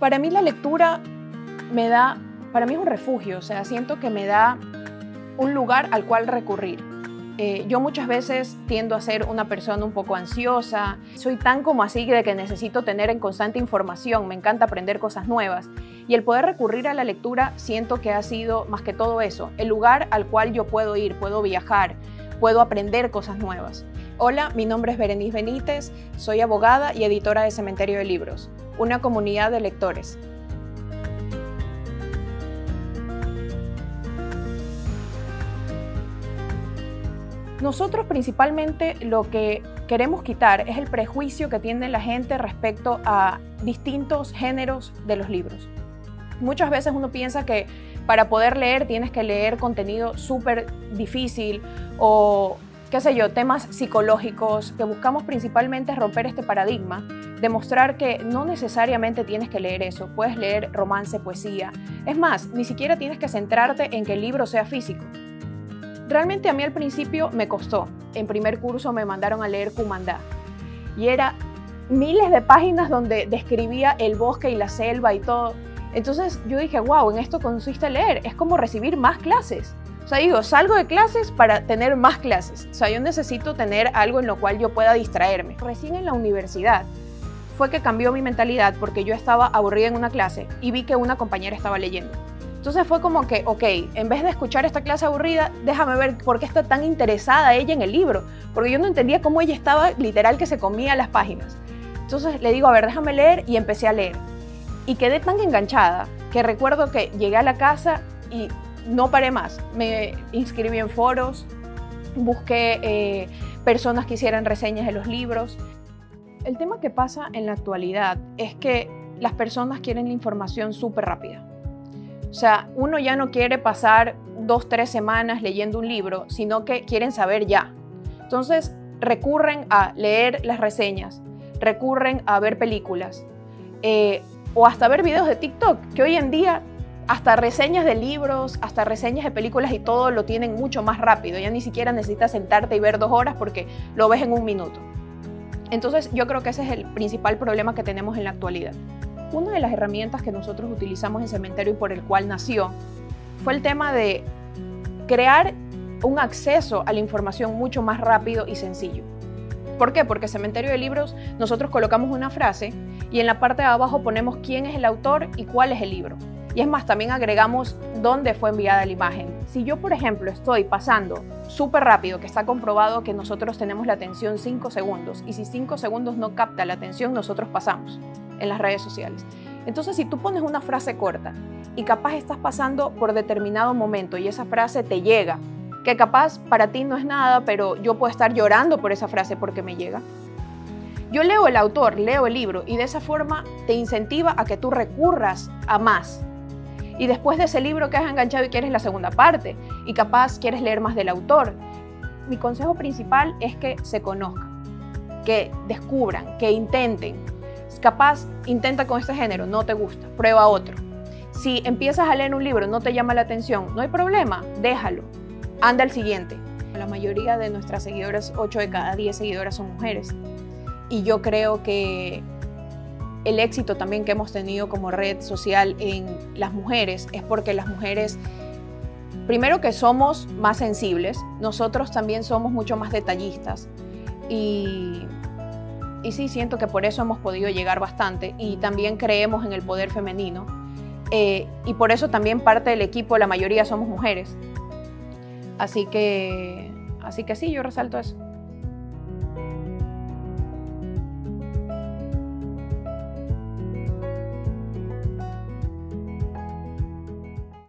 Para mí la lectura me da, para mí es un refugio, o sea, siento que me da un lugar al cual recurrir. Eh, yo muchas veces tiendo a ser una persona un poco ansiosa, soy tan como así de que necesito tener en constante información, me encanta aprender cosas nuevas y el poder recurrir a la lectura siento que ha sido más que todo eso, el lugar al cual yo puedo ir, puedo viajar, puedo aprender cosas nuevas. Hola, mi nombre es Berenice Benítez, soy abogada y editora de Cementerio de Libros, una comunidad de lectores. Nosotros principalmente lo que queremos quitar es el prejuicio que tiene la gente respecto a distintos géneros de los libros. Muchas veces uno piensa que para poder leer tienes que leer contenido súper difícil o qué sé yo, temas psicológicos, que buscamos principalmente romper este paradigma, demostrar que no necesariamente tienes que leer eso, puedes leer romance, poesía. Es más, ni siquiera tienes que centrarte en que el libro sea físico. Realmente a mí al principio me costó. En primer curso me mandaron a leer Cumandá y era miles de páginas donde describía el bosque y la selva y todo. Entonces yo dije, wow, en esto consiste leer, es como recibir más clases. Sea, digo, salgo de clases para tener más clases. O sea, yo necesito tener algo en lo cual yo pueda distraerme. Recién en la universidad fue que cambió mi mentalidad porque yo estaba aburrida en una clase y vi que una compañera estaba leyendo. Entonces fue como que, ok, en vez de escuchar esta clase aburrida, déjame ver por qué está tan interesada ella en el libro, porque yo no entendía cómo ella estaba literal que se comía las páginas. Entonces le digo, a ver, déjame leer y empecé a leer. Y quedé tan enganchada que recuerdo que llegué a la casa y no paré más. Me inscribí en foros, busqué eh, personas que hicieran reseñas de los libros. El tema que pasa en la actualidad es que las personas quieren la información súper rápida. O sea, uno ya no quiere pasar dos, tres semanas leyendo un libro, sino que quieren saber ya. Entonces, recurren a leer las reseñas, recurren a ver películas eh, o hasta ver videos de TikTok, que hoy en día hasta reseñas de libros, hasta reseñas de películas y todo lo tienen mucho más rápido. Ya ni siquiera necesitas sentarte y ver dos horas porque lo ves en un minuto. Entonces yo creo que ese es el principal problema que tenemos en la actualidad. Una de las herramientas que nosotros utilizamos en Cementerio y por el cual nació fue el tema de crear un acceso a la información mucho más rápido y sencillo. ¿Por qué? Porque Cementerio de Libros nosotros colocamos una frase y en la parte de abajo ponemos quién es el autor y cuál es el libro. Y es más, también agregamos dónde fue enviada la imagen. Si yo, por ejemplo, estoy pasando súper rápido, que está comprobado que nosotros tenemos la atención 5 segundos, y si 5 segundos no capta la atención, nosotros pasamos en las redes sociales. Entonces, si tú pones una frase corta y capaz estás pasando por determinado momento y esa frase te llega, que capaz para ti no es nada, pero yo puedo estar llorando por esa frase porque me llega. Yo leo el autor, leo el libro y de esa forma te incentiva a que tú recurras a más. Y después de ese libro que has enganchado y quieres la segunda parte y capaz quieres leer más del autor. Mi consejo principal es que se conozcan, que descubran, que intenten, Capaz, intenta con este género, no te gusta, prueba otro. Si empiezas a leer un libro, no te llama la atención, no hay problema, déjalo. Anda al siguiente. La mayoría de nuestras seguidoras, 8 de cada 10 seguidoras son mujeres. Y yo creo que el éxito también que hemos tenido como red social en las mujeres es porque las mujeres, primero que somos más sensibles, nosotros también somos mucho más detallistas. Y y sí, siento que por eso hemos podido llegar bastante y también creemos en el poder femenino. Eh, y por eso también parte del equipo, la mayoría somos mujeres. Así que, así que sí, yo resalto eso.